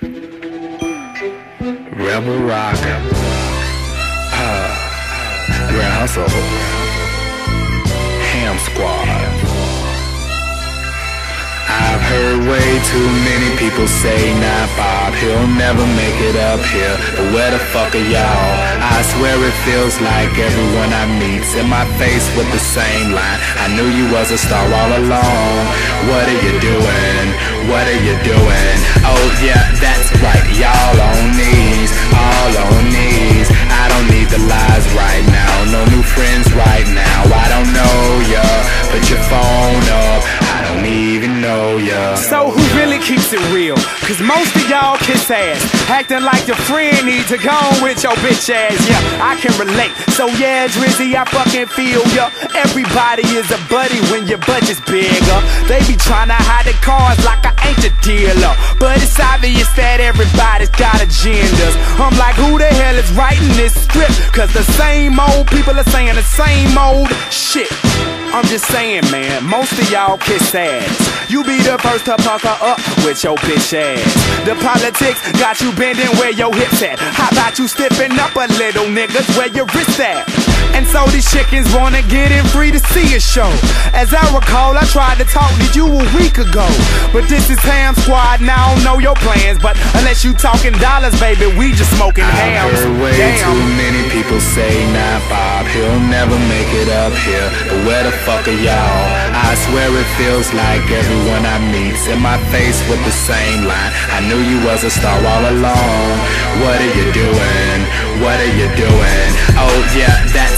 Rebel Rock, uh, Grand Hustle, Ham Squad. I've heard way too many people say, nah, Bob, he'll never make it up here. But where the fuck are y'all? I swear it feels like everyone I meet's in my face with the same line. I knew you was a star all along. What are you doing? What are you doing? Oh yeah, So who really keeps it real? Cause most of y'all kiss ass, acting like your friend need to go on with your bitch ass. Yeah, I can relate. So yeah, Drizzy, I fucking feel ya. Everybody is a buddy when your budget's bigger. They be trying to hide the cars like I ain't the dealer. But it's obvious that everybody's got agendas. I'm like, who the hell is writing this script? Cause the same old people are saying the same old shit. I'm just saying, man, most of y'all kiss ass. You be the first to pucker up with your bitch ass. The politics got you bending where your hips at. How about you stepping up a little, niggas, where your wrist at? And so these chickens wanna get in free to see a show. As I recall, I tried to talk to you a week ago. But this is Ham Squad, now I don't know your plans. But unless you talking dollars, baby, we just smoking I've hams. way Damn. too many people say, nah, Bob, he'll never make it up here. But where the fuck are y'all? I swear it feels like everyone I meet's in my face with the same line. I knew you was a star all along. What are you doing? What are you doing? Oh yeah, that's